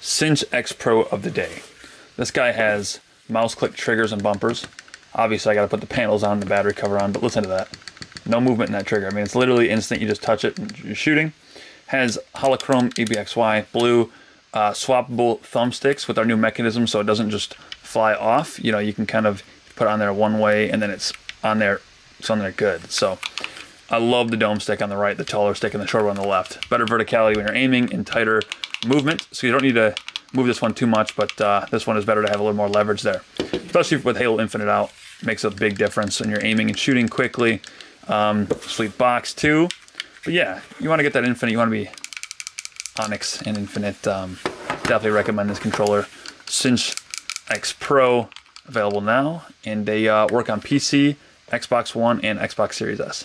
Cinch X Pro of the day. This guy has mouse click triggers and bumpers. Obviously, I got to put the panels on, the battery cover on, but listen to that. No movement in that trigger. I mean, it's literally instant. You just touch it and you're shooting. Has holochrome ABXY blue uh, swappable thumbsticks with our new mechanism so it doesn't just fly off. You know, you can kind of put on there one way and then it's on there, it's on there good. So I love the dome stick on the right, the taller stick, and the shorter on the left. Better verticality when you're aiming and tighter movement. So you don't need to move this one too much, but uh, this one is better to have a little more leverage there. Especially with Halo Infinite out, makes a big difference when you're aiming and shooting quickly. Um, sweet box too. But yeah, you want to get that Infinite, you want to be Onyx and Infinite. Um, definitely recommend this controller. Cinch X Pro available now, and they uh, work on PC, Xbox One, and Xbox Series S.